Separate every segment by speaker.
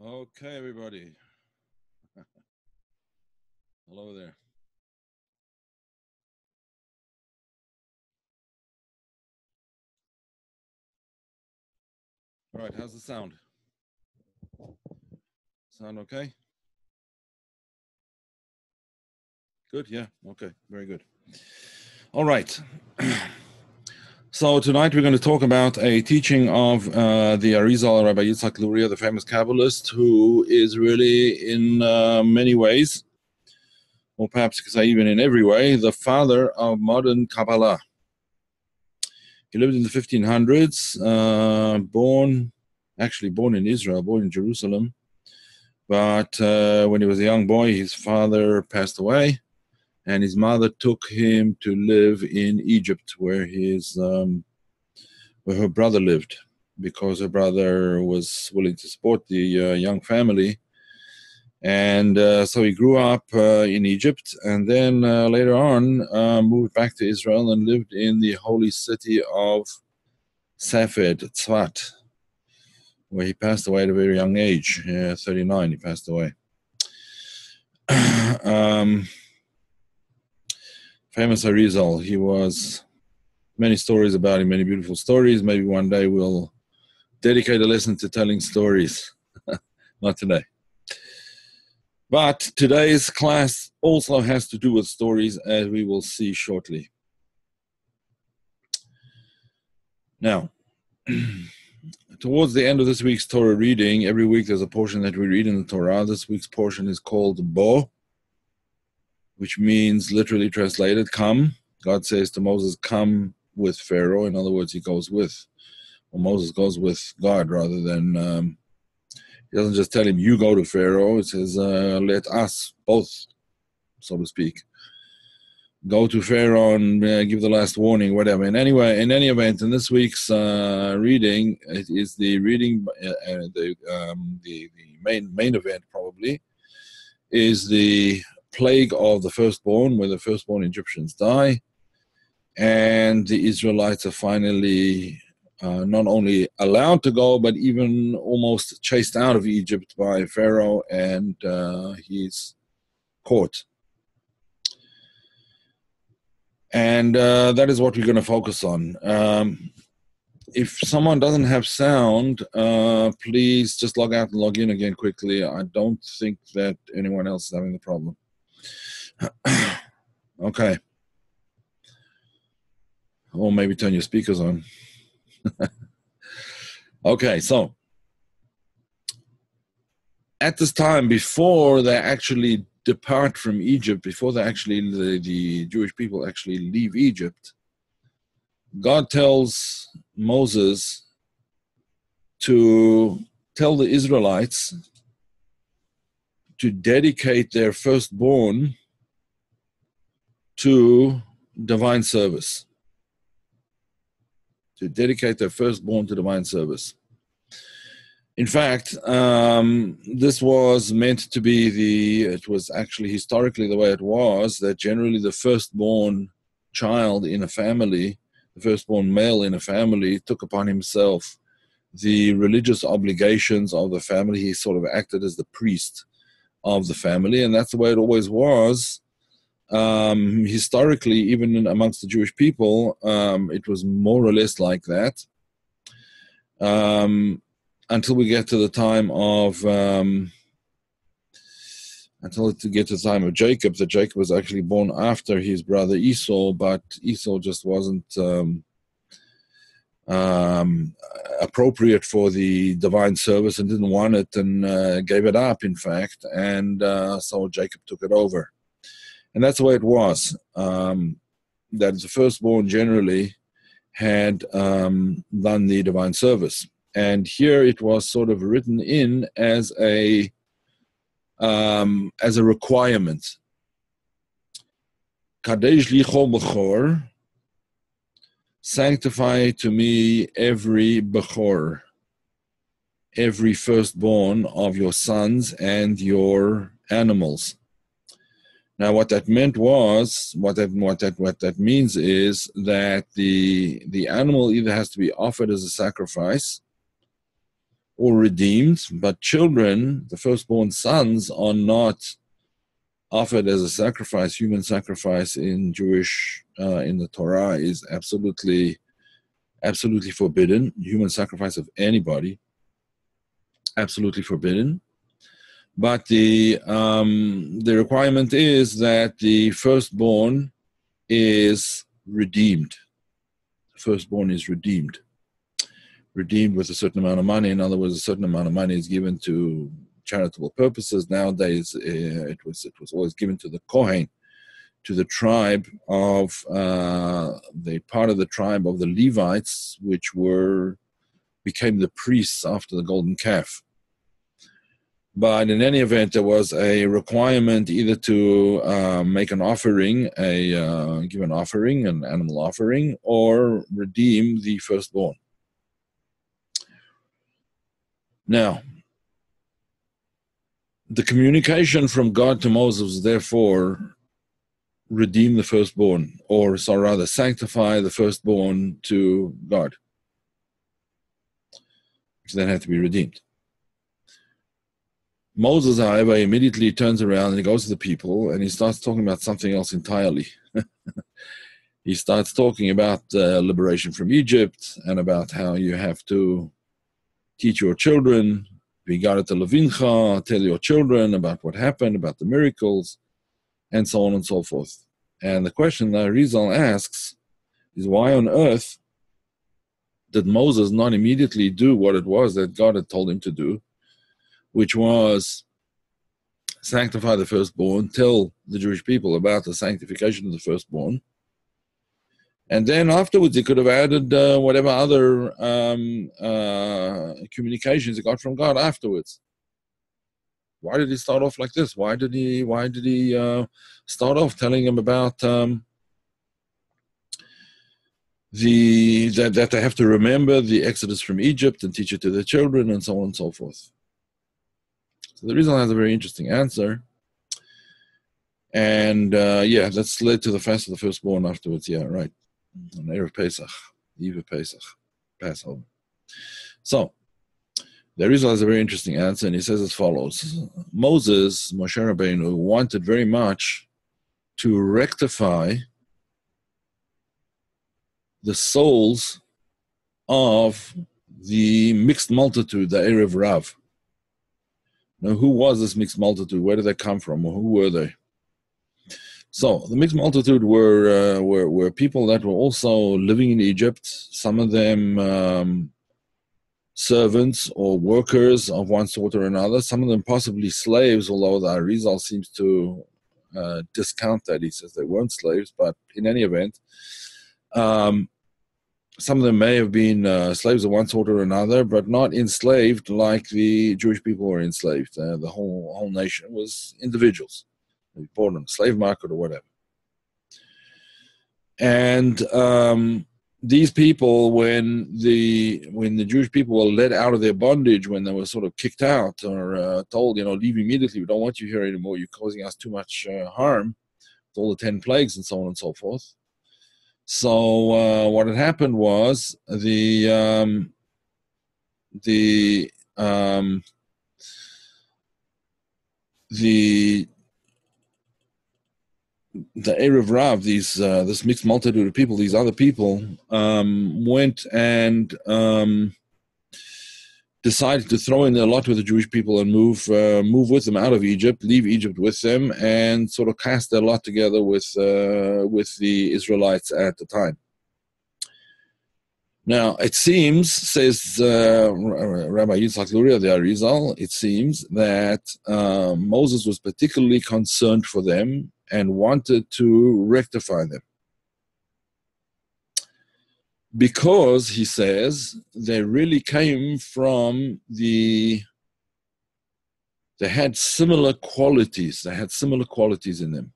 Speaker 1: Okay, everybody. Hello there. All right, how's the sound? Sound okay? Good, yeah, okay, very good. All right. So tonight we're going to talk about a teaching of uh, the Arizal Rabbi Yitzhak Luria, the famous Kabbalist, who is really in uh, many ways, or perhaps could say even in every way, the father of modern Kabbalah. He lived in the 1500s, uh, born, actually born in Israel, born in Jerusalem. But uh, when he was a young boy, his father passed away and his mother took him to live in Egypt, where his um, where her brother lived, because her brother was willing to support the uh, young family, and uh, so he grew up uh, in Egypt, and then uh, later on uh, moved back to Israel and lived in the holy city of Safed, Tzfat, where he passed away at a very young age, 39. He passed away. um, famous Arizal. He was many stories about him, many beautiful stories. Maybe one day we'll dedicate a lesson to telling stories. Not today. But today's class also has to do with stories, as we will see shortly. Now, towards the end of this week's Torah reading, every week there's a portion that we read in the Torah. This week's portion is called Bo, which means literally translated, come. God says to Moses, come with Pharaoh. In other words, he goes with, well, Moses goes with God rather than, um, he doesn't just tell him, you go to Pharaoh. It says, uh, let us both, so to speak, go to Pharaoh and uh, give the last warning, whatever. And anyway, in any event, in this week's uh, reading, it is the reading, uh, uh, the, um, the, the main, main event probably, is the plague of the firstborn, where the firstborn Egyptians die, and the Israelites are finally uh, not only allowed to go, but even almost chased out of Egypt by Pharaoh and uh, his court. And uh, that is what we're going to focus on. Um, if someone doesn't have sound, uh, please just log out and log in again quickly. I don't think that anyone else is having the problem. okay. Or maybe turn your speakers on. okay, so at this time, before they actually depart from Egypt, before they actually the, the Jewish people actually leave Egypt, God tells Moses to tell the Israelites to dedicate their firstborn to divine service, to dedicate their firstborn to divine service. In fact, um, this was meant to be the, it was actually historically the way it was that generally the firstborn child in a family, the firstborn male in a family, took upon himself the religious obligations of the family. He sort of acted as the priest of the family, and that's the way it always was um, historically, even amongst the Jewish people, um, it was more or less like that. Um, until we get to the time of um, until to get to the time of Jacob, that Jacob was actually born after his brother Esau, but Esau just wasn't um, appropriate for the divine service and didn't want it and uh, gave it up, in fact, and uh, so Jacob took it over and that's the way it was. Um, that the firstborn generally had um, done the divine service, and here it was sort of written in as a um, as a requirement. Kadesh lichol bechor, sanctify to me every bechor, every firstborn of your sons and your animals. Now, what that meant was what that what that what that means is that the the animal either has to be offered as a sacrifice, or redeemed, but children, the firstborn sons, are not offered as a sacrifice, human sacrifice in Jewish uh, in the Torah is absolutely, absolutely forbidden. Human sacrifice of anybody, absolutely forbidden. But the um, the requirement is that the firstborn is redeemed. The firstborn is redeemed. Redeemed with a certain amount of money. In other words, a certain amount of money is given to charitable purposes. Nowadays, uh, it was it was always given to the Kohen, to the tribe of uh, the part of the tribe of the Levites, which were became the priests after the golden calf. But in any event, there was a requirement either to uh, make an offering, a uh, give an offering, an animal offering, or redeem the firstborn. Now, the communication from God to Moses, therefore, redeem the firstborn, or so rather, sanctify the firstborn to God, which then had to be redeemed. Moses, however, immediately turns around and he goes to the people and he starts talking about something else entirely. he starts talking about uh, liberation from Egypt and about how you have to teach your children, V'higadta l'vincha, tell your children about what happened, about the miracles, and so on and so forth. And the question that Arizal asks is why on earth did Moses not immediately do what it was that God had told him to do? which was sanctify the firstborn, tell the Jewish people about the sanctification of the firstborn. And then afterwards, he could have added uh, whatever other um, uh, communications he got from God afterwards. Why did he start off like this? Why did he? Why did he uh, start off telling him about um, the that, that they have to remember the exodus from Egypt and teach it to their children and so on and so forth? So the reason has a very interesting answer. And uh, yeah, that's led to the fast of the firstborn afterwards. Yeah, right. On Erev Pesach, Eve of Pesach, Passover. So the Arizal has a very interesting answer, and he says as follows Moses, Moshe Rabbeinu, wanted very much to rectify the souls of the mixed multitude, the Erev Rav. Now, who was this mixed multitude? Where did they come from? Who were they? So the mixed multitude were uh, were were people that were also living in Egypt. Some of them um, servants or workers of one sort or another. Some of them possibly slaves, although the Arizal seems to uh, discount that. He says they weren't slaves, but in any event, um, some of them may have been uh, slaves of one sort or another, but not enslaved like the Jewish people were enslaved. Uh, the whole whole nation was individuals, born on the slave market or whatever. And um, these people, when the when the Jewish people were let out of their bondage, when they were sort of kicked out or uh, told, you know, leave immediately, we don't want you here anymore. You're causing us too much uh, harm. With all the ten plagues and so on and so forth so uh, what had happened was the um, the um, the the Erev Rav, these uh, this mixed multitude of people, these other people, um, went and um, decided to throw in their lot with the Jewish people and move uh, move with them out of Egypt, leave Egypt with them, and sort of cast their lot together with uh, with the Israelites at the time. Now it seems, says uh, Rabbi Yitzhak Luria the Arizal, it seems that uh, Moses was particularly concerned for them and wanted to rectify them. Because he says they really came from the they had similar qualities. They had similar qualities in them.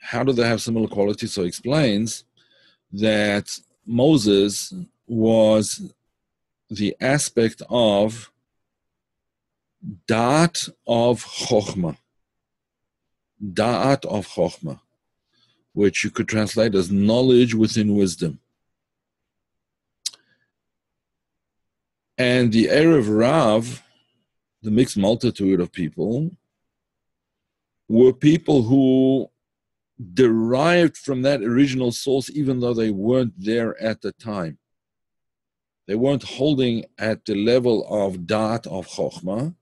Speaker 1: How do they have similar qualities? So he explains that moses was the aspect of da'at of chokhmah da'at of chokhmah which you could translate as knowledge within wisdom And the Erev Rav, the mixed multitude of people, were people who derived from that original source, even though they weren't there at the time. They weren't holding at the level of Da'at of Chokhmah,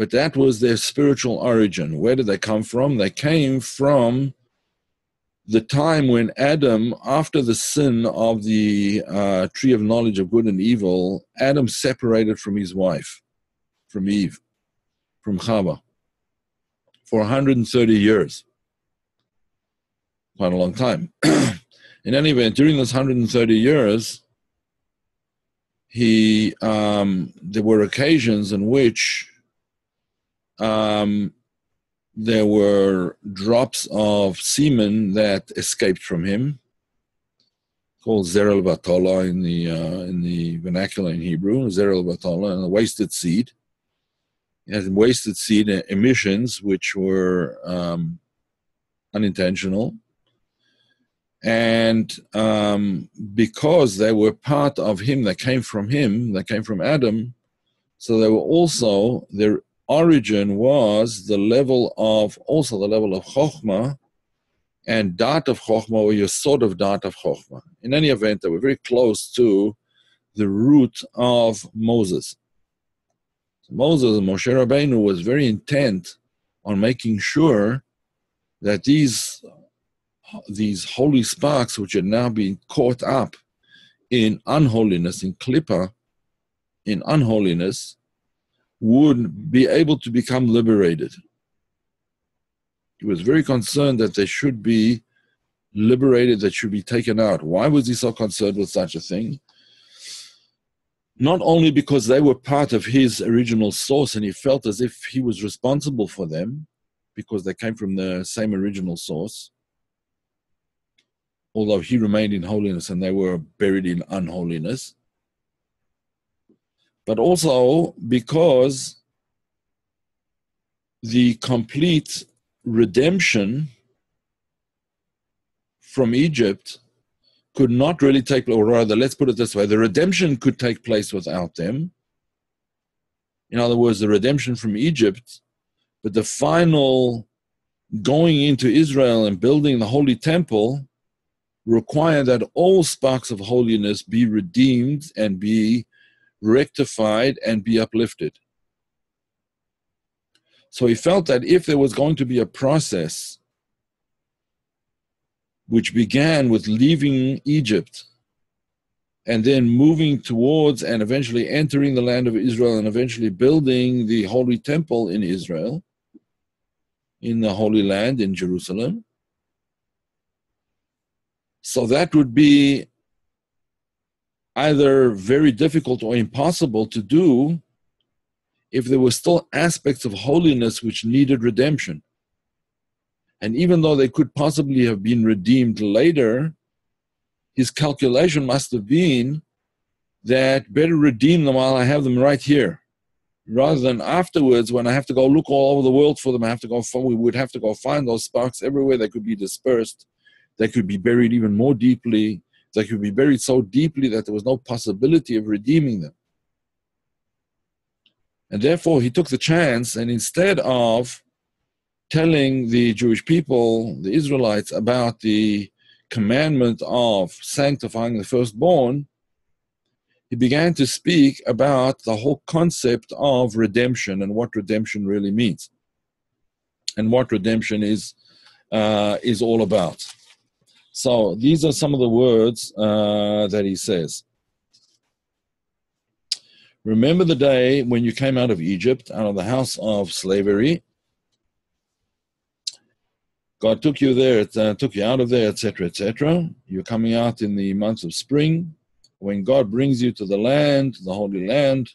Speaker 1: but that was their spiritual origin. Where did they come from? They came from the time when Adam, after the sin of the uh, tree of knowledge of good and evil, Adam separated from his wife, from Eve, from Chava, for 130 years. Quite a long time. In any event, during those 130 years, he um, there were occasions in which um, there were drops of semen that escaped from him, called zera l'vatala in the uh, in the vernacular in Hebrew, zera l'vatala, and a wasted seed. It had wasted seed emissions, which were um, unintentional and um, because they were part of him, they came from him, they came from Adam, so they were also, their origin was the level of, also the level of Chokhmah and Da'at of Chokhmah, or your sort of Da'at of Chokhmah. In any event, they were very close to the root of Moses. So Moses, Moshe Rabbeinu, was very intent on making sure that these these holy sparks, which are now being caught up in unholiness, in klippa, in unholiness, would be able to become liberated. He was very concerned that they should be liberated, that should be taken out. Why was he so concerned with such a thing? Not only because they were part of his original source and he felt as if he was responsible for them because they came from the same original source, although he remained in holiness and they were buried in unholiness, but also because the complete redemption from Egypt could not really take or rather let's put it this way the redemption could take place without them. In other words the redemption from Egypt but the final going into Israel and building the holy temple require that all sparks of holiness be redeemed and be rectified and be uplifted. So he felt that if there was going to be a process which began with leaving Egypt and then moving towards and eventually entering the land of Israel and eventually building the holy temple in Israel, in the Holy Land in Jerusalem, so that would be either very difficult or impossible to do if there were still aspects of holiness which needed redemption. And even though they could possibly have been redeemed later, his calculation must have been that better redeem them while I have them right here. Rather than afterwards, when I have to go look all over the world for them, I have to go. We would have to go find those sparks everywhere they could be dispersed, they could be buried even more deeply. They could be buried so deeply that there was no possibility of redeeming them. And therefore, he took the chance, and instead of telling the Jewish people, the Israelites, about the commandment of sanctifying the firstborn, he began to speak about the whole concept of redemption and what redemption really means and what redemption is, uh, is all about. So these are some of the words uh, that he says. Remember the day when you came out of Egypt, out of the house of slavery. God took you there, uh, took you out of there, etc., etc. You're coming out in the months of spring. When God brings you to the land, the Holy Land,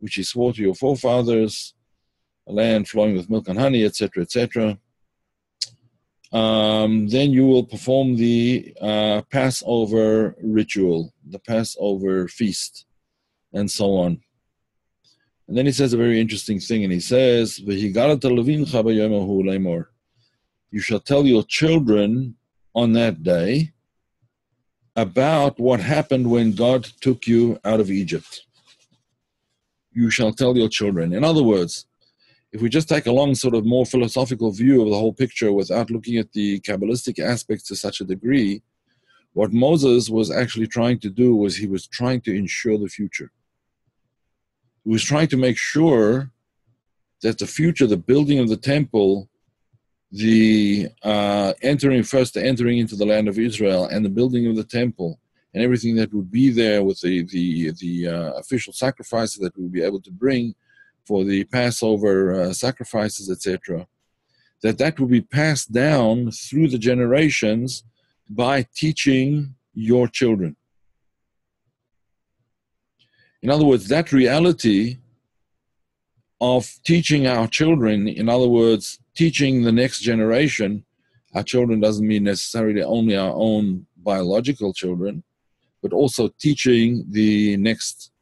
Speaker 1: which He swore to your forefathers, a land flowing with milk and honey, etc., etc um, then you will perform the uh, Passover ritual, the Passover feast, and so on. And then he says a very interesting thing, and he says, You shall tell your children on that day about what happened when God took you out of Egypt. you shall tell your children. In other words, if we just take a long, sort of more philosophical view of the whole picture without looking at the Kabbalistic aspects to such a degree, what Moses was actually trying to do was he was trying to ensure the future. He was trying to make sure that the future, the building of the temple, the uh, entering first entering into the land of Israel, and the building of the temple, and everything that would be there with the the the uh, official sacrifices that we would be able to bring for the Passover uh, sacrifices, etc., that that will be passed down through the generations by teaching your children. In other words, that reality of teaching our children, in other words, teaching the next generation, our children doesn't mean necessarily only our own biological children, but also teaching the next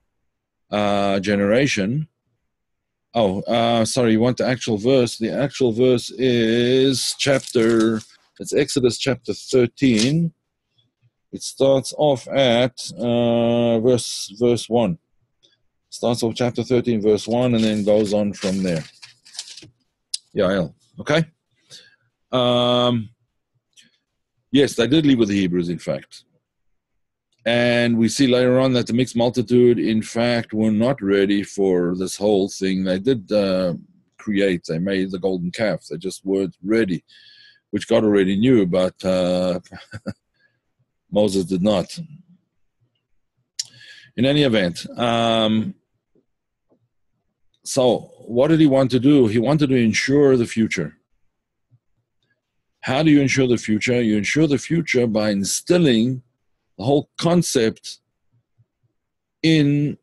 Speaker 1: uh, generation Oh, uh, sorry, you want the actual verse? The actual verse is chapter, it's Exodus chapter 13. It starts off at uh, verse verse 1. Starts off chapter 13, verse 1, and then goes on from there. Yeah, okay? Um, yes, they did leave with the Hebrews, in fact. And we see later on that the mixed multitude, in fact, were not ready for this whole thing. They did uh, create, they made the golden calf. They just weren't ready, which God already knew, but uh, Moses did not. In any event, um, so what did he want to do? He wanted to ensure the future. How do you ensure the future? You ensure the future by instilling the whole concept in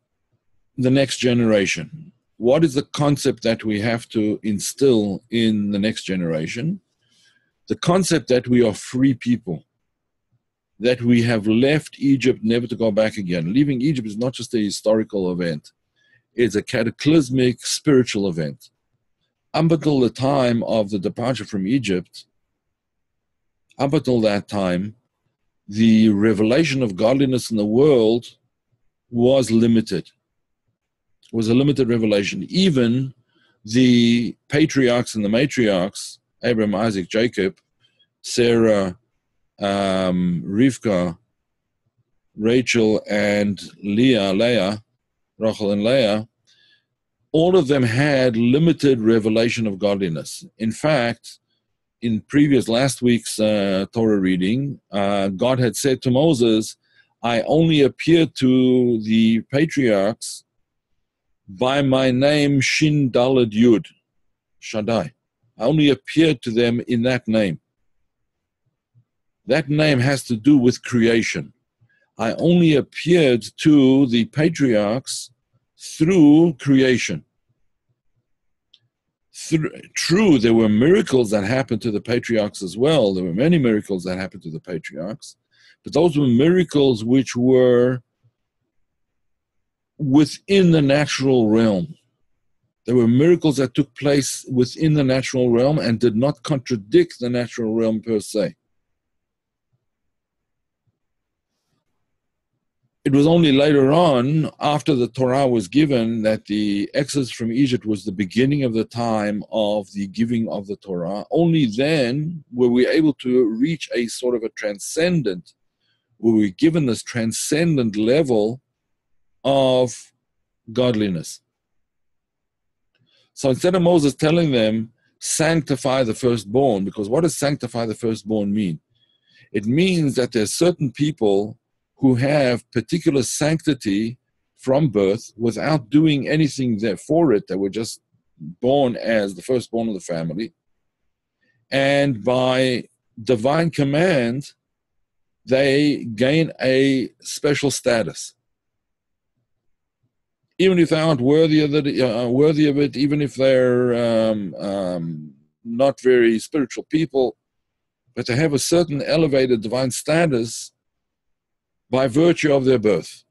Speaker 1: the next generation. What is the concept that we have to instill in the next generation? The concept that we are free people, that we have left Egypt never to go back again. Leaving Egypt is not just a historical event, it's a cataclysmic spiritual event. Up until the time of the departure from Egypt, up until that time, the revelation of godliness in the world was limited, was a limited revelation. Even the patriarchs and the matriarchs, Abraham, Isaac, Jacob, Sarah, um, Rivka, Rachel, and Leah, Leah, Rachel and Leah, all of them had limited revelation of godliness. In fact, in previous last week's uh, Torah reading, uh, God had said to Moses, I only appeared to the patriarchs by my name Shin Dalet Yud, Shaddai. I only appeared to them in that name. That name has to do with creation. I only appeared to the patriarchs through creation true, there were miracles that happened to the patriarchs as well. There were many miracles that happened to the patriarchs, but those were miracles which were within the natural realm. There were miracles that took place within the natural realm and did not contradict the natural realm per se. It was only later on, after the Torah was given, that the exodus from Egypt was the beginning of the time of the giving of the Torah. Only then were we able to reach a sort of a transcendent, were we given this transcendent level of godliness. So instead of Moses telling them, sanctify the firstborn, because what does sanctify the firstborn mean? It means that there's certain people who have particular sanctity from birth without doing anything there for it. They were just born as the firstborn of the family. And by divine command, they gain a special status. Even if they aren't worthy of it, uh, worthy of it, even if they're um, um, not very spiritual people, but to have a certain elevated divine status by virtue of their birth.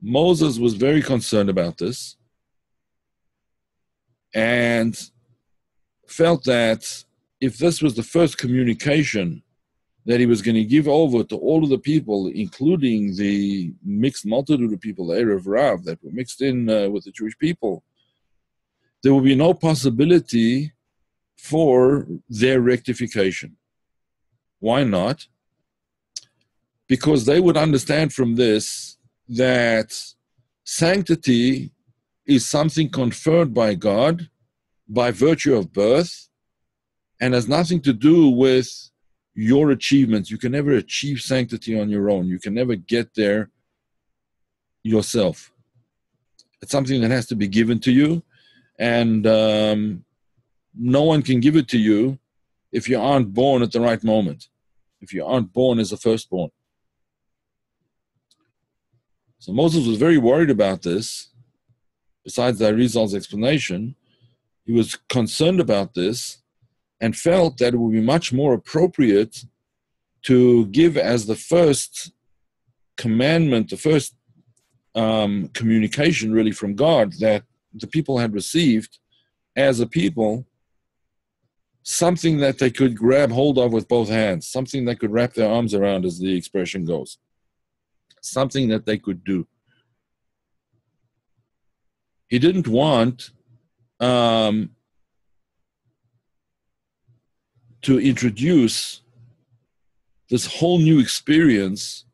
Speaker 1: Moses was very concerned about this and felt that if this was the first communication that he was going to give over to all of the people, including the mixed multitude of people, the Erev Rav, that were mixed in uh, with the Jewish people, there will be no possibility for their rectification. Why not? Because they would understand from this that sanctity is something conferred by God by virtue of birth and has nothing to do with your achievements. You can never achieve sanctity on your own. You can never get there yourself. It's something that has to be given to you, and um, no one can give it to you if you aren't born at the right moment, if you aren't born as a firstborn. So Moses was very worried about this. Besides Arizal's explanation, he was concerned about this and felt that it would be much more appropriate to give as the first commandment, the first um, communication really from God that the people had received as a people, something that they could grab hold of with both hands, something they could wrap their arms around, as the expression goes, something that they could do. He didn't want um, to introduce this whole new experience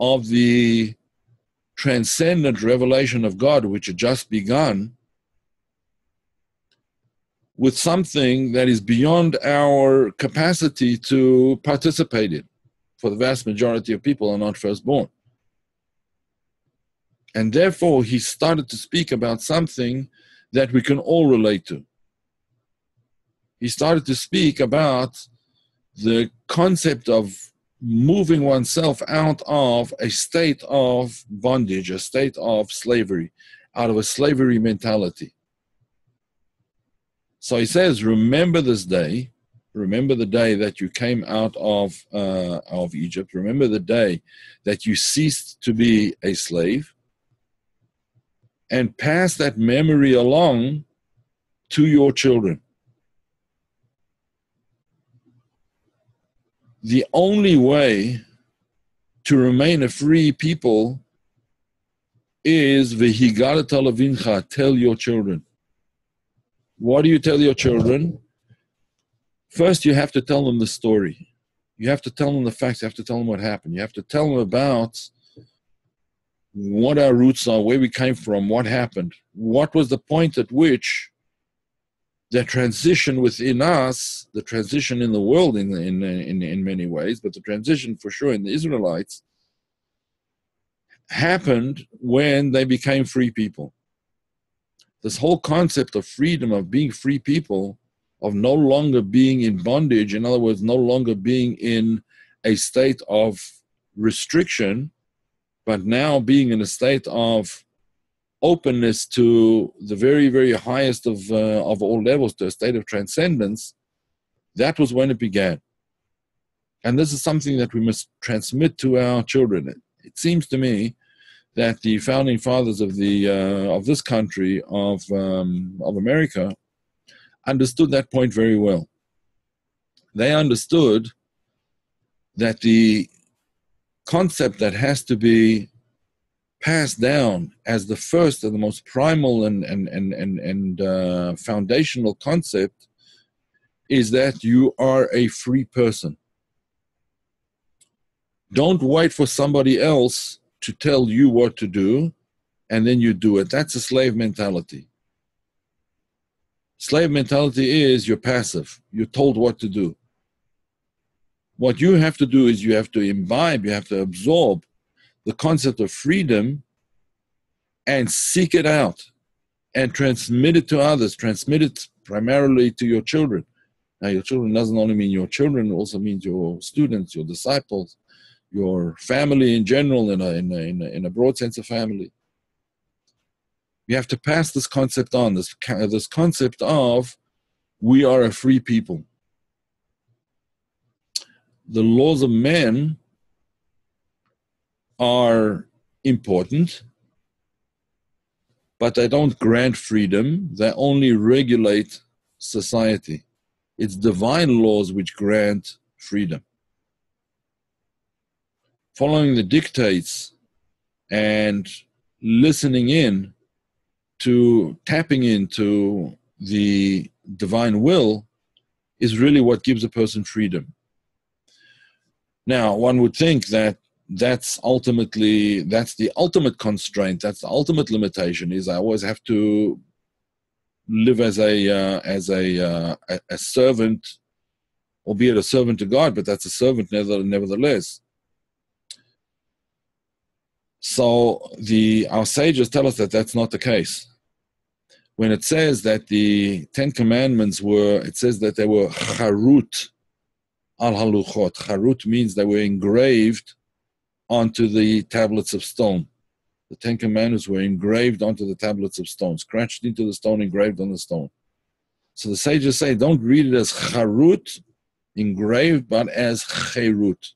Speaker 1: of the transcendent revelation of God, which had just begun, with something that is beyond our capacity to participate in. For the vast majority of people are not firstborn. And therefore, he started to speak about something that we can all relate to he started to speak about the concept of moving oneself out of a state of bondage, a state of slavery, out of a slavery mentality. So he says, Remember this day, remember the day that you came out of, uh, of Egypt, remember the day that you ceased to be a slave, and pass that memory along to your children. the only way to remain a free people is v'higadta l'vincha, tell your children. What do you tell your children? First, you have to tell them the story. You have to tell them the facts. You have to tell them what happened. You have to tell them about what our roots are, where we came from, what happened. What was the point at which the transition within us, the transition in the world in, in, in, in many ways, but the transition for sure in the Israelites happened when they became free people. This whole concept of freedom, of being free people, of no longer being in bondage, in other words, no longer being in a state of restriction, but now being in a state of openness to the very, very highest of, uh, of all levels, to a state of transcendence, that was when it began. And this is something that we must transmit to our children. It, it seems to me that the founding fathers of the uh, of this country of um, of America understood that point very well. They understood that the concept that has to be passed down as the first and the most primal and and and and, and uh, foundational concept is that you are a free person. Don't wait for somebody else to tell you what to do and then you do it. That's a slave mentality. Slave mentality is you're passive, you're told what to do. What you have to do is you have to imbibe, you have to absorb the concept of freedom and seek it out and transmit it to others, transmit it primarily to your children. Now, your children doesn't only mean your children, it also means your students, your disciples, your family in general, in a, in a, in a, in a broad sense of family. We have to pass this concept on, this, this concept of we are a free people. The laws of men are important, but they don't grant freedom, they only regulate society. It's divine laws which grant freedom. Following the dictates and listening in to tapping into the divine will is really what gives a person freedom. Now, one would think that that's ultimately that's the ultimate constraint that's the ultimate limitation is i always have to live as a uh, as a, uh, a servant albeit a servant to god but that's a servant nevertheless so the our sages tell us that that's not the case when it says that the ten commandments were it says that they were charut al haluchot charut means they were engraved onto the tablets of stone. The Ten Commandments were engraved onto the tablets of stone, scratched into the stone, engraved on the stone. So the sages say, don't read it as charut, engraved, but as cherut.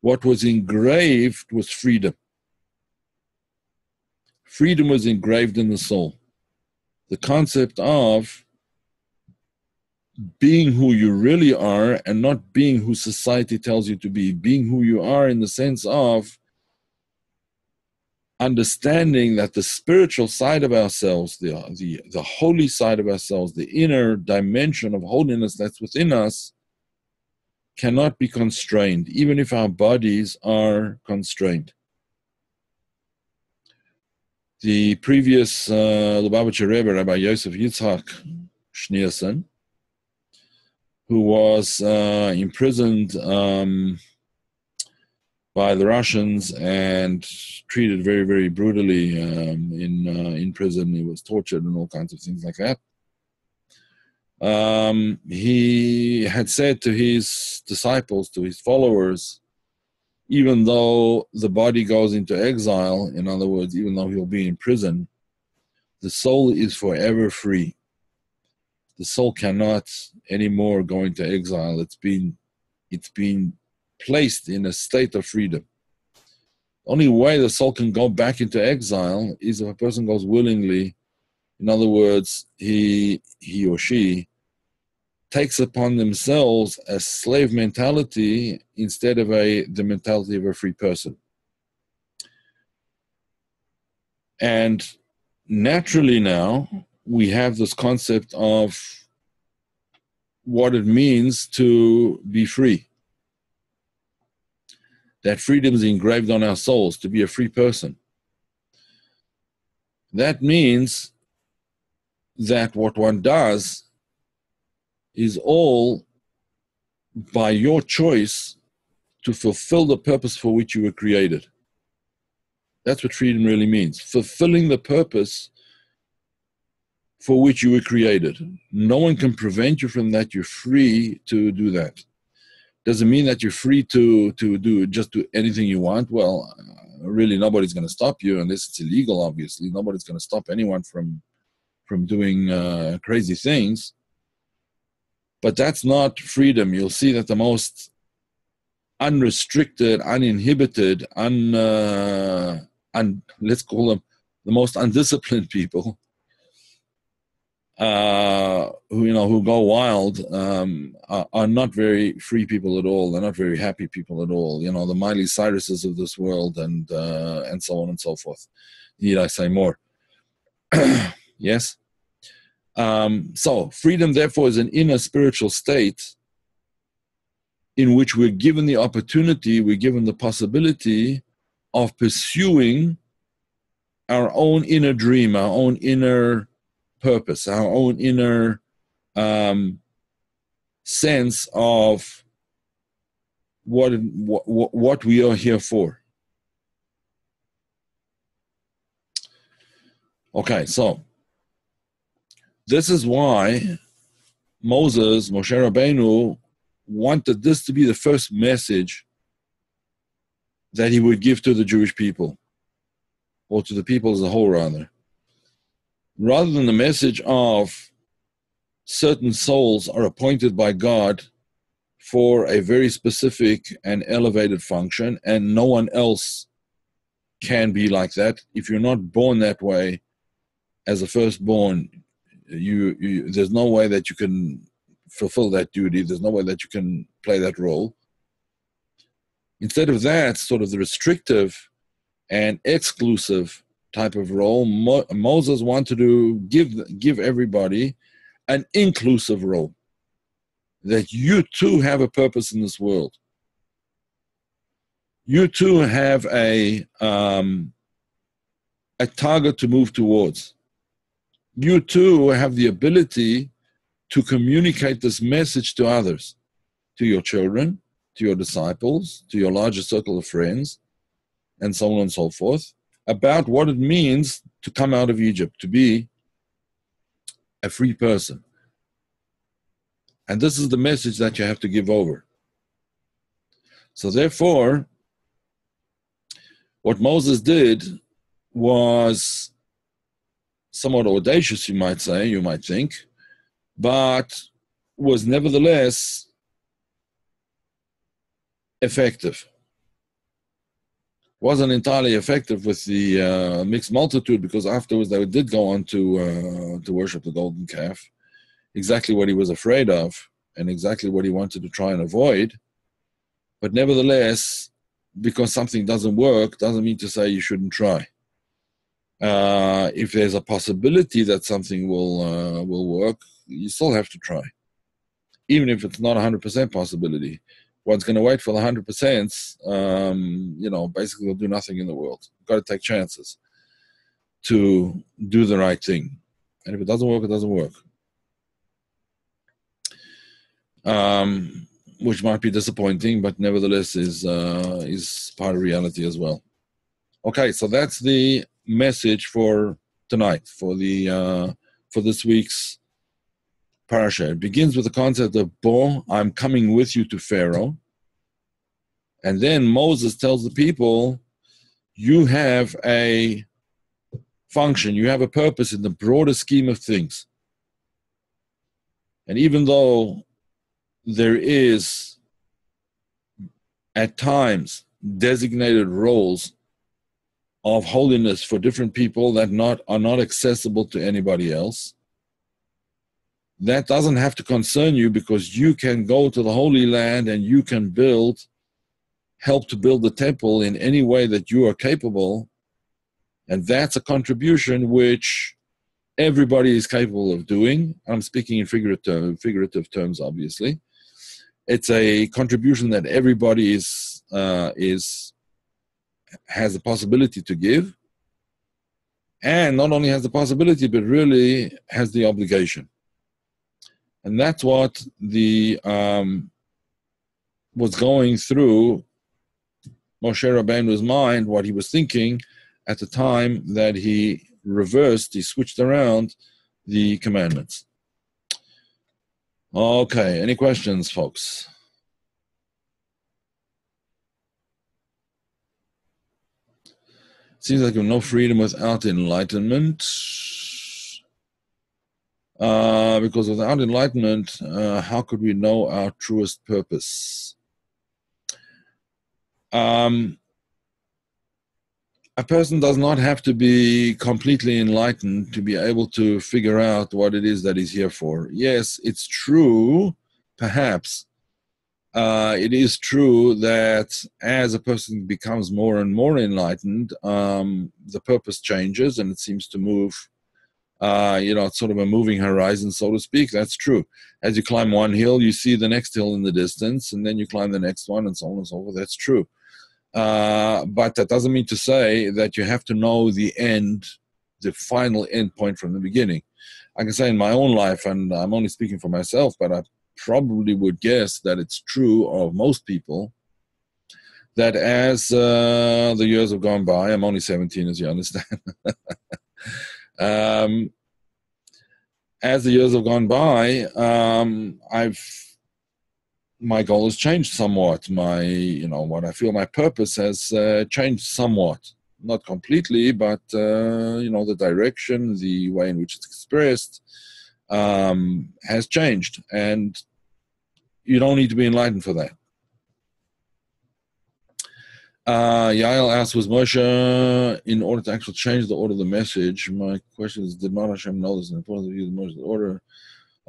Speaker 1: What was engraved was freedom. Freedom was engraved in the soul. The concept of being who you really are and not being who society tells you to be, being who you are in the sense of understanding that the spiritual side of ourselves, the, the, the holy side of ourselves, the inner dimension of holiness that's within us, cannot be constrained, even if our bodies are constrained. The previous uh, Lubavitcher Rebbe, Rabbi Yosef Yitzhak Schneerson, who was uh, imprisoned um, by the Russians and treated very, very brutally um, in uh, in prison. He was tortured and all kinds of things like that. Um, he had said to his disciples, to his followers, even though the body goes into exile, in other words, even though he'll be in prison, the soul is forever free the soul cannot anymore go into exile. It's been it's been placed in a state of freedom. Only way the soul can go back into exile is if a person goes willingly. In other words, he he or she takes upon themselves a slave mentality instead of a the mentality of a free person. And naturally now we have this concept of what it means to be free. That freedom is engraved on our souls to be a free person. That means that what one does is all by your choice to fulfill the purpose for which you were created. That's what freedom really means fulfilling the purpose for which you were created. No one can prevent you from that. You're free to do that. Doesn't mean that you're free to to do just do anything you want. Well, uh, really, nobody's going to stop you unless it's illegal. Obviously, nobody's going to stop anyone from from doing uh, crazy things. But that's not freedom. You'll see that the most unrestricted, uninhibited, un, uh, un let's call them the most undisciplined people uh, who you know who go wild um, are, are, not very free people at all. They're not very happy people at all. You know the Miley Cyruses of this world and uh, and so on and so forth. Need I say more? yes. Um, so freedom, therefore, is an inner spiritual state in which we're given the opportunity, we're given the possibility of pursuing our own inner dream, our own inner purpose, our own inner um, sense of what, what what we are here for. Okay, so this is why Moses, Moshe Rabbeinu, wanted this to be the first message that he would give to the Jewish people, or to the people as a whole, rather rather than the message of certain souls are appointed by God for a very specific and elevated function, and no one else can be like that. If you're not born that way as a firstborn, you, you there's no way that you can fulfill that duty. There's no way that you can play that role. Instead of that, sort of the restrictive and exclusive type of role, Mo- Moses wanted to give give everybody an inclusive role. That you too have a purpose in this world. You too have a um, a target to move towards. You too have the ability to communicate this message to others, to your children, to your disciples, to your larger circle of friends, and so on and so forth, about what it means to come out of Egypt, to be a free person. And this is the message that you have to give over. So, therefore, what Moses did was somewhat audacious, you might say, you might think, but was nevertheless effective. Wasn't entirely effective with the uh, mixed multitude because afterwards they did go on to uh, to worship the golden calf, exactly what he was afraid of and exactly what he wanted to try and avoid. But nevertheless, because something doesn't work, doesn't mean to say you shouldn't try. Uh, if there's a possibility that something will uh, will work, you still have to try, even if it's not a hundred percent possibility. One's going to wait for the hundred percent. Um, you know, basically, will do nothing in the world. You've got to take chances to do the right thing, and if it doesn't work, it doesn't work. Um, which might be disappointing, but nevertheless is uh, is part of reality as well. Okay, so that's the message for tonight for the uh, for this week's parasha. It begins with the concept of Bo, I'm coming with you to Pharaoh. And then Moses tells the people, you have a function, you have a purpose in the broader scheme of things. And even though there is at times designated roles of holiness for different people that not are not accessible to anybody else. That doesn't have to concern you because you can go to the holy land and you can build help to build the temple in any way that you are capable. And that's a contribution which everybody is capable of doing. I'm speaking in figurative figurative terms obviously. It's a contribution that everybody is uh, is has the possibility to give and not only has the possibility but really has the obligation and that's what the um, was going through Moshe Rabbeinu's mind, what he was thinking at the time that he reversed, he switched around the commandments. Okay, any questions, folks? Seems like no freedom without enlightenment. Uh, because without enlightenment, uh, how could we know our truest purpose? Um, a person does not have to be completely enlightened to be able to figure out what it is that he's here for. Yes, it's true, perhaps, uh, it is true that as a person becomes more and more enlightened, um, the purpose changes and it seems to move. Uh, you know, it's sort of a moving horizon, so to speak. That's true. As you climb one hill, you see the next hill in the distance, and then you climb the next one, and so on and so forth. That's true. Uh, but that doesn't mean to say that you have to know the end, the final end point from the beginning. I can say in my own life, and I'm only speaking for myself, but I probably would guess that it's true of most people that as uh, the years have gone by, I'm only 17, as you understand. um, as the years have gone by, um, I've my goal has changed somewhat. My, you know, what I feel my purpose has uh, changed somewhat. Not completely, but uh, you know, the direction, the way in which it's expressed, um, has changed, and you don't need to be enlightened for that. Uh, Yael asks, was Moshe in order to actually change the order of the message? My question is, did not Hashem know this? And important to use the Moshe order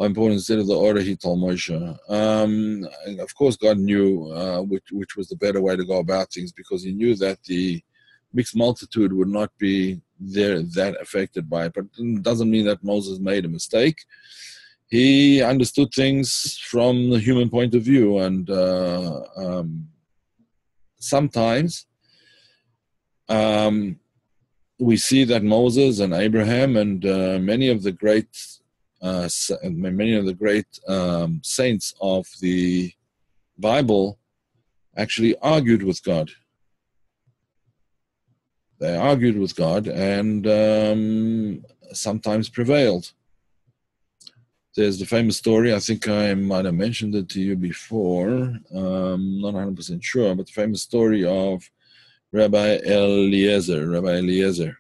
Speaker 1: how important instead of the order he told Moshe. Um, of course, God knew uh, which, which was the better way to go about things because he knew that the mixed multitude would not be there that affected by it. But it doesn't mean that Moses made a mistake. He understood things from the human point of view, and uh, um, sometimes um, we see that Moses and Abraham and uh, many of the great uh, many of the great um, saints of the Bible actually argued with God. They argued with God and um, sometimes prevailed. There's the famous story, I think I might have mentioned it to you before, um, not 100% sure, but the famous story of Rabbi Eliezer, Rabbi Eliezer.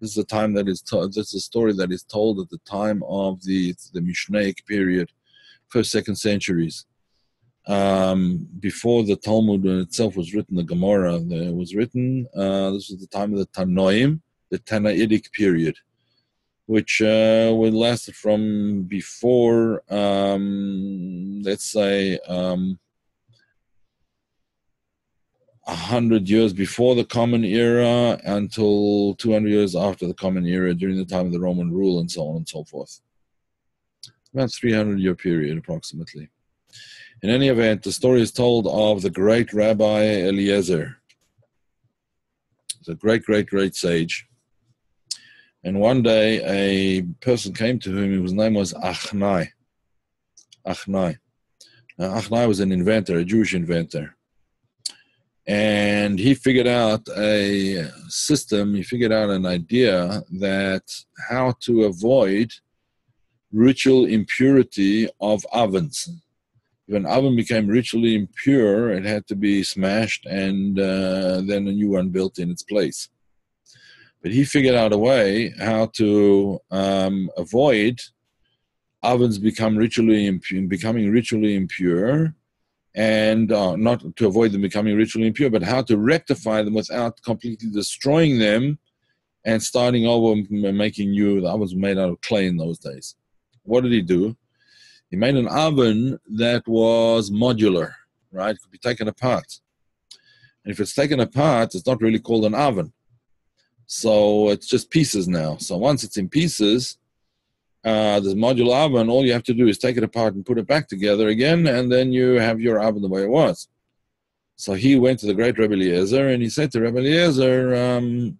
Speaker 1: This is a time that is told. This is a story that is told at the time of the the Mishnaic period, first second centuries. Um, before the Talmud itself was written, the Gemara was written. Uh, this was the time of the Tanoim, the Tanaitic period, which uh, would last from before, um, let's say, um, hundred years before the Common Era until 200 years after the Common Era, during the time of the Roman rule, and so on and so forth. About 300 year period, approximately. In any event, the story is told of the great Rabbi Eliezer, the great, great, great sage. And one day, a person came to him. His name was Achnai. Achnai. Now, Achnai was an inventor, a Jewish inventor and he figured out a system he figured out an idea that how to avoid ritual impurity of ovens if an oven became ritually impure it had to be smashed and uh, then a new one built in its place but he figured out a way how to um, avoid ovens become ritually impu- becoming ritually impure and uh, not to avoid them becoming ritually impure, but how to rectify them without completely destroying them and starting over and making new. The ovens were made out of clay in those days. What did he do? He made an oven that was modular, right? Could be taken apart. And if it's taken apart, it's not really called an oven. So it's just pieces now. So once it's in pieces, uh, the modular oven, all you have to do is take it apart and put it back together again, and then you have your oven the way it was. So he went to the great Rebbe Eliezer and he said to Rebbe Eliezer, um,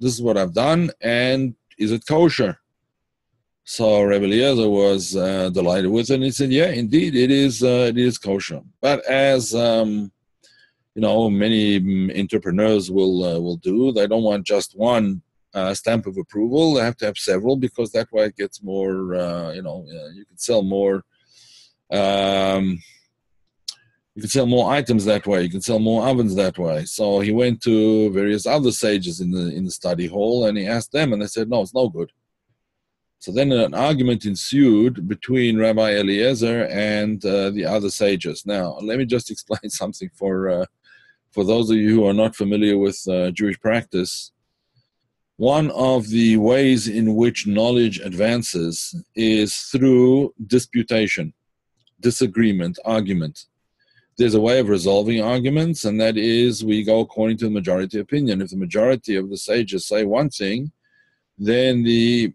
Speaker 1: This is what I've done, and is it kosher? So Rebbe Eliezer was uh, delighted with it, and he said, "Yeah, indeed, it is. Uh, it is kosher." But as um, you know, many mm, entrepreneurs will uh, will do, they don't want just one uh, stamp of approval. They have to have several because that way it gets more. Uh, you know, uh, you can sell more. Um, you can sell more items that way. You can sell more ovens that way. So he went to various other sages in the in the study hall and he asked them, and they said, "No, it's no good." So then an argument ensued between Rabbi Eliezer and uh, the other sages. Now, let me just explain something for uh, for those of you who are not familiar with uh, Jewish practice. One of the ways in which knowledge advances is through disputation, disagreement, argument. There's a way of resolving arguments, and that is we go according to the majority opinion. If the majority of the sages say one thing, then the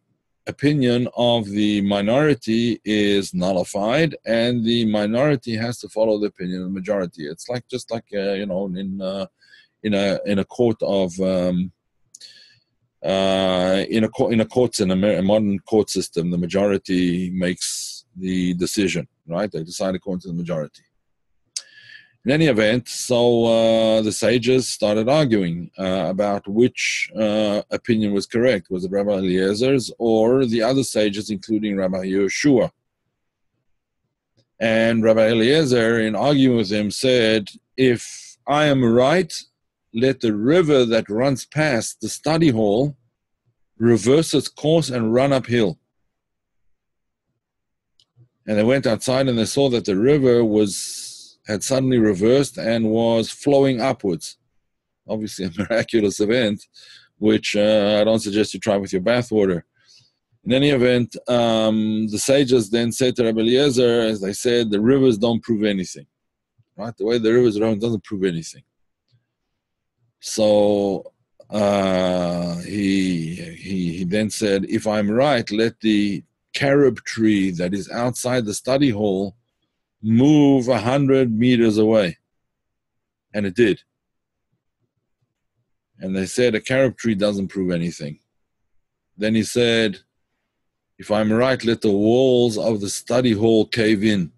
Speaker 1: opinion of the minority is nullified, and the minority has to follow the opinion of the majority. It's like just like uh, you know in uh, in a in a court of um, uh, in a court in a court in a modern court system, the majority makes the decision, right? They decide according to the majority. In any event, so uh, the sages started arguing uh, about which uh, opinion was correct. Was it Rabbi Eliezer's or the other sages, including Rabbi Yehoshua? And Rabbi Eliezer, in arguing with him, said, If I am right, let the river that runs past the study hall reverse its course and run uphill. And they went outside and they saw that the river was had suddenly reversed and was flowing upwards. Obviously, a miraculous event, which uh, I don't suggest you try with your bathwater. In any event, um, the sages then said to Rabbi Eliezer, as they said, the rivers don't prove anything. Right? The way the rivers run doesn't prove anything. So uh, he, he, he then said, if I'm right, let the carob tree that is outside the study hall move a hundred meters away. And it did. And they said a carob tree doesn't prove anything. Then he said, if I'm right, let the walls of the study hall cave in.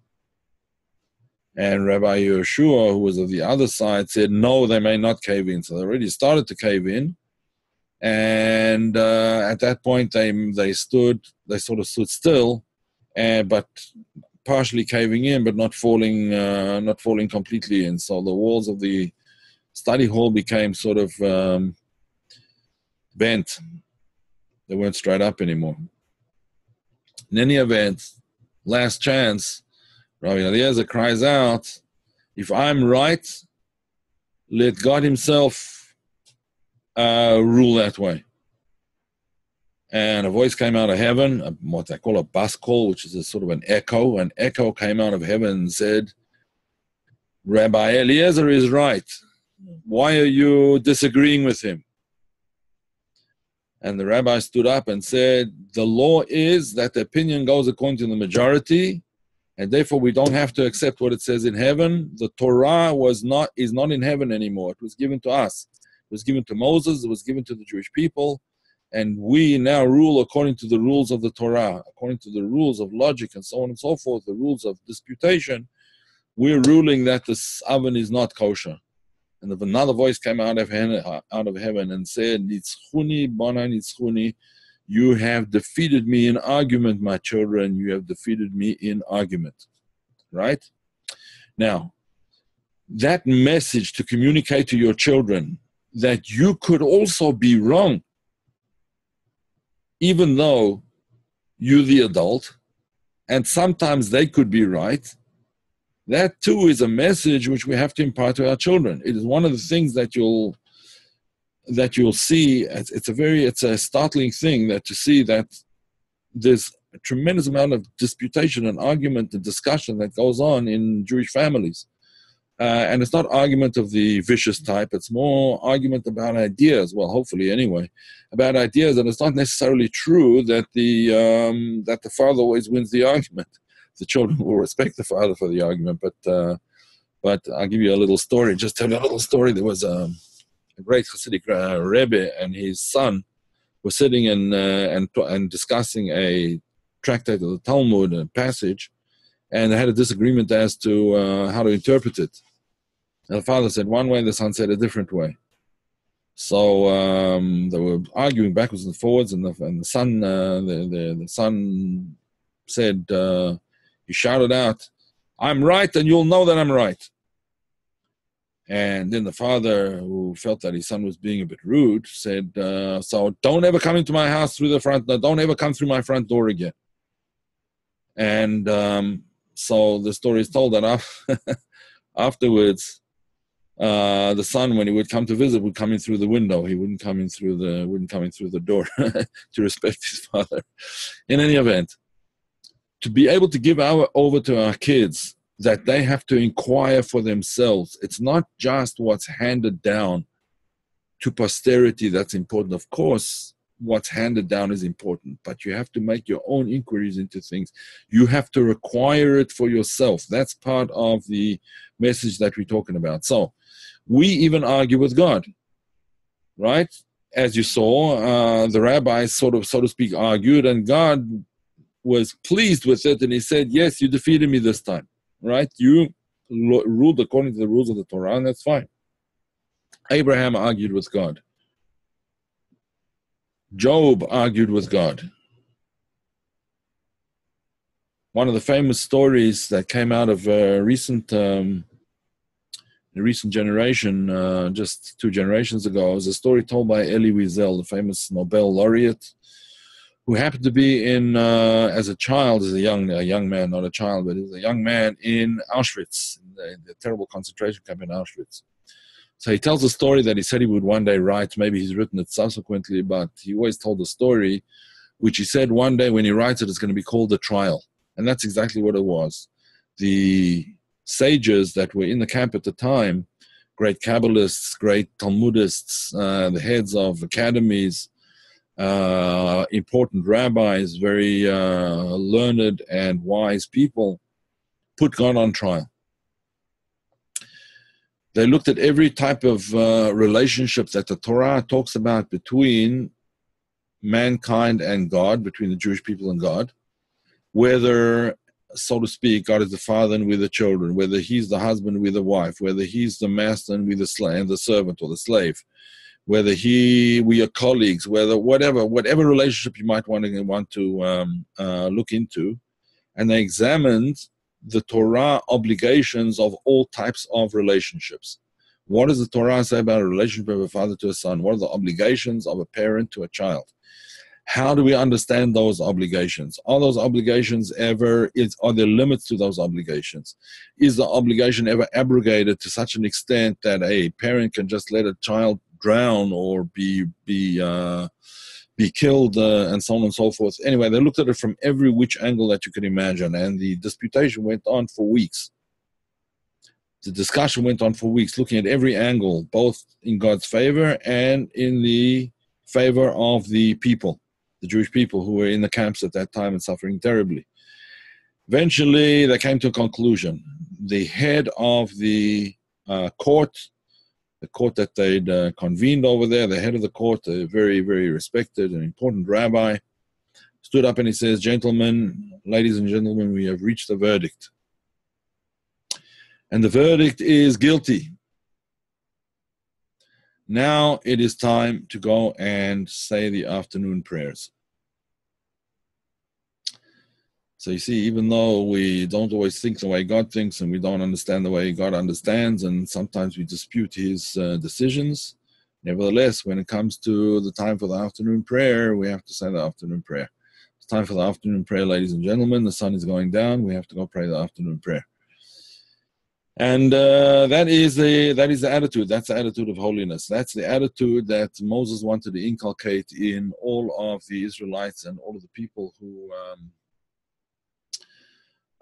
Speaker 1: And Rabbi Yehoshua, who was of the other side, said, no, they may not cave in. So they already started to cave in. And uh, at that point, they, they stood, they sort of stood still, and, but partially caving in, but not falling, uh, not falling completely in. So the walls of the study hall became sort of um, bent. They weren't straight up anymore. In any event, last chance, Rabbi Eliezer cries out, if I'm right, let God Himself uh, rule that way. And a voice came out of heaven, what they call a bas kol, which is a sort of an echo. An echo came out of heaven and said, Rabbi Eliezer is right. Why are you disagreeing with him? And the rabbi stood up and said, The law is that the opinion goes according to the majority, and therefore we don't have to accept what it says in heaven. The Torah was not is not in heaven anymore. It was given to us. It was given to Moses, it was given to the Jewish people, and we now rule according to the rules of the Torah, according to the rules of logic and so on and so forth, the rules of disputation. We're ruling that this oven is not kosher. And if another voice came out of heaven, uh, out of heaven and said, Nitzchuni, Bona Nitzchuni, you have defeated me in argument, my children. You have defeated me in argument. Right? Now, that message to communicate to your children that you could also be wrong, even though you're the adult, and sometimes they could be right, that too is a message which we have to impart to our children. It is one of the things that you'll that you'll see. It's a very it's a startling thing that to see that there's a tremendous amount of disputation and argument and discussion that goes on in Jewish families. Uh, and it's not argument of the vicious type it's more argument about ideas well hopefully anyway about ideas and it's not necessarily true that the um, that the father always wins the argument the children will respect the father for the argument. But uh, but I'll give you a little story. Just tell you a little story. There was a, a great Hasidic uh, Rebbe and his son were sitting and uh, and and discussing a tractate of the Talmud, a passage, and they had a disagreement as to uh, how to interpret it. And the father said one way, the son said a different way. So um, they were arguing backwards and forwards, and the, and the son, uh, the, the, the son said, uh, he shouted out, I'm right, and you'll know that I'm right. And then the father, who felt that his son was being a bit rude, said, uh, So don't ever come into my house through the front, don't ever come through my front door again. And um, so the story is told that afterwards, uh, the son, when he would come to visit, would come in through the window. He wouldn't come in through the wouldn't come in through the door to respect his father. In any event, to be able to give our over to our kids that they have to inquire for themselves. It's not just what's handed down to posterity that's important. Of course, what's handed down is important, but you have to make your own inquiries into things. You have to require it for yourself. That's part of the message that we're talking about. So, we even argue with God, right? As you saw, uh, the rabbis sort of, so to speak, argued, and God was pleased with it and he said, Yes, you defeated me this time, right? You ruled according to the rules of the Torah, and that's fine. Abraham argued with God. Job argued with God. One of the famous stories that came out of a recent, um, a recent generation, uh, just two generations ago, was a story told by Elie Wiesel, the famous Nobel laureate who happened to be in uh, as a child, as a young a young man, not a child, but was a young man in Auschwitz, in the, the, terrible concentration camp in Auschwitz. So he tells a story that he said he would one day write. Maybe he's written it subsequently, but he always told the story which he said one day when he writes it, it's going to be called the trial. And that's exactly what it was. The sages that were in the camp at the time, great Kabbalists, great Talmudists, uh, the heads of academies, uh, important rabbis, very uh, learned and wise people, put God on trial. They looked at every type of uh, relationship that the Torah talks about between mankind and God, between the Jewish people and God, whether, so to speak, God is the father and we're the children, whether he's the husband, we're the wife, whether he's the master and we're the slave, and the servant or the slave, whether he we are colleagues, whether whatever whatever relationship you might want to want to um, uh, look into, and they examined the Torah obligations of all types of relationships. What does the Torah say about a relationship of a father to a son? What are the obligations of a parent to a child? How do we understand those obligations? Are those obligations ever, is, are there limits to those obligations? Is the obligation ever abrogated to such an extent that a parent can just let a child drown or be, be, uh, be killed uh, and so on and so forth. Anyway, they looked at it from every which angle that you could imagine, and the disputation went on for weeks. The discussion went on for weeks, looking at every angle, both in God's favor and in the favor of the people the Jewish people who were in the camps at that time and suffering terribly. Eventually, they came to a conclusion. The head of the uh, court, the court that they'd uh, convened over there, the head of the court, a very, very respected and important rabbi, stood up and he says, Gentlemen, ladies and gentlemen, we have reached a verdict. And the verdict is guilty. Now it is time to go and say the afternoon prayers. So you see, even though we don't always think the way God thinks and we don't understand the way God understands, and sometimes we dispute his uh, decisions, nevertheless, when it comes to the time for the afternoon prayer, we have to say the afternoon prayer. It's time for the afternoon prayer, ladies and gentlemen. The sun is going down. We have to go pray the afternoon prayer and uh, that is the that is the attitude that's the attitude of holiness that's the attitude that moses wanted to inculcate in all of the israelites and all of the people who um,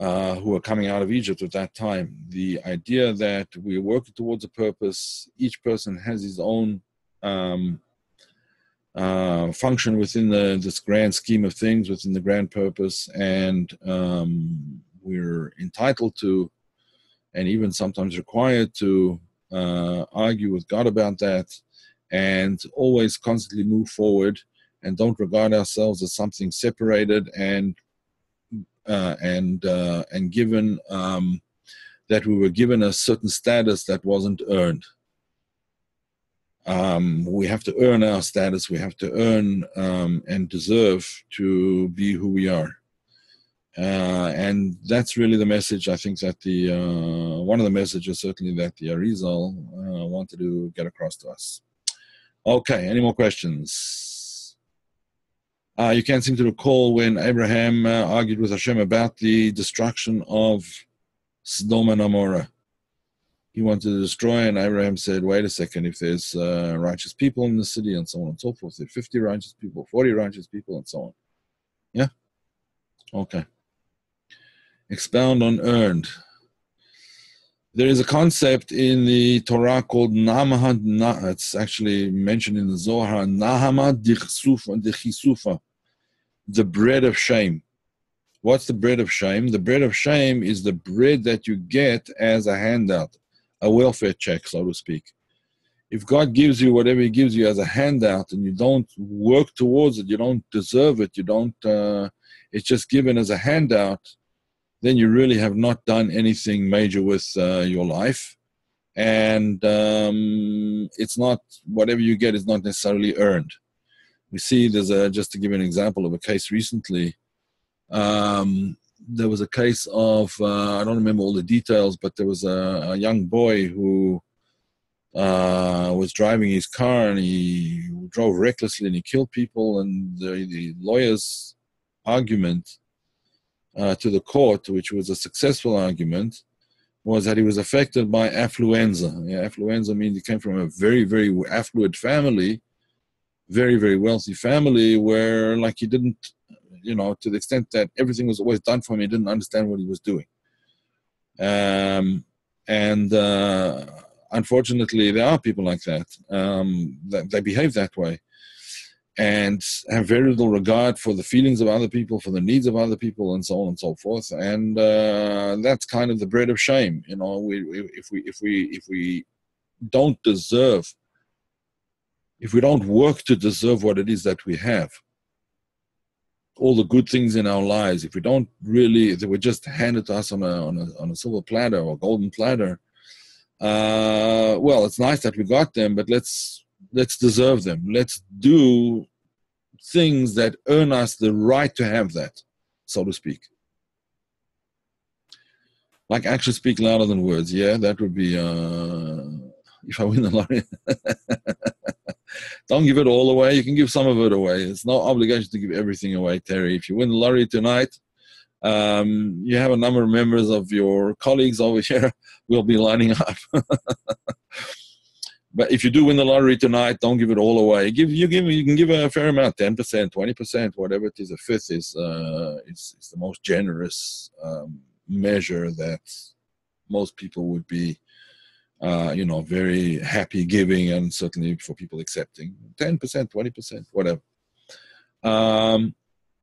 Speaker 1: uh, who are coming out of egypt at that time. The idea that we're working towards a purpose each person has his own um, uh, function within the, this grand scheme of things within the grand purpose and um, we're entitled to and even sometimes required to uh, argue with God about that and always constantly move forward and don't regard ourselves as something separated and uh, and uh, and given um, that we were given a certain status that wasn't earned. Um, we have to earn our status. We have to earn um, and deserve to be who we are. Uh, and that's really the message I think that the uh, one of the messages certainly that the Arizal uh, wanted to get across to us. Okay, any more questions? Uh, you can't seem to recall when Abraham uh, argued with Hashem about the destruction of Sodom and Amorah. He wanted to destroy, and Abraham said, "Wait a second. If there's uh, righteous people in the city, and so on and so forth, there are 50 righteous people, 40 righteous people, and so on." Yeah. Okay expound on earned. There is a concept in the Torah called Nahama, it's actually mentioned in the Zohar, Nahama Dichisufa, the bread of shame. What's the bread of shame? The bread of shame is the bread that you get as a handout, a welfare check, so to speak. If God gives you whatever He gives you as a handout and you don't work towards it, you don't deserve it, you don't, uh, it's just given as a handout, then you really have not done anything major with uh, your life. And um, it's not, whatever you get is not necessarily earned. We see there's a, just to give you an example of a case recently, um, there was a case of, uh, I don't remember all the details, but there was a, a young boy who uh, was driving his car and he drove recklessly and he killed people. And the, the lawyer's argument uh, to the court, which was a successful argument, was that he was affected by affluenza. Yeah, affluenza means he came from a very, very affluent family, very very wealthy family where like he didn't you know to the extent that everything was always done for him he didn't understand what he was doing um, and uh, unfortunately there are people like that um, that they behave that way and have very little regard for the feelings of other people, for the needs of other people, and so on and so forth. And uh, that's kind of the bread of shame, you know. We, if we if we if we don't deserve, if we don't work to deserve what it is that we have, all the good things in our lives, if we don't really, if we just hand it to us on a on a, on a silver platter or golden platter, uh, well, it's nice that we got them, but let's let's deserve them. Let's do things that earn us the right to have that, so to speak. Like actions speak louder than words. Yeah, that would be uh, if I win the lottery. Don't give it all away. You can give some of it away. It's no obligation to give everything away, Terry. If you win the lottery tonight, um, you have a number of members of your colleagues over here will be lining up. but if you do win the lottery tonight, don't give it all away. Give you give you can give a fair amount, ten percent, twenty percent, whatever it is. A fifth is uh, is the most generous um, measure that most people would be, uh, you know, very happy giving, and certainly for people accepting ten percent, twenty percent, whatever. Um,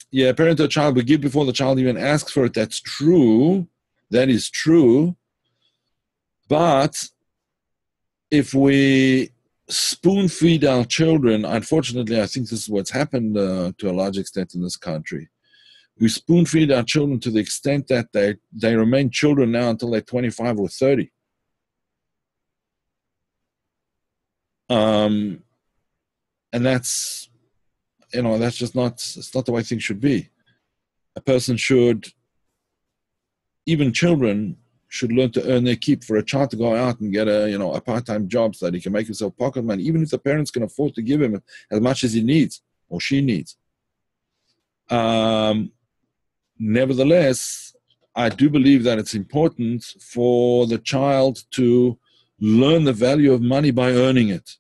Speaker 1: yeah, parent a child, we give before the child even asks for it. That's true. That is true. But if we spoon feed our children, unfortunately, I think this is what's happened uh, to a large extent in this country. We spoon feed our children to the extent that they, they remain children now until they're 25 or 30. Um, and that's, you know, that's just not, it's not the way things should be. A person should, even children should learn to earn their keep. For a child to go out and get a you know a part-time job so that he can make himself pocket money, even if the parents can afford to give him as much as he needs or she needs. Um, nevertheless, I do believe that it's important for the child to learn the value of money by earning it.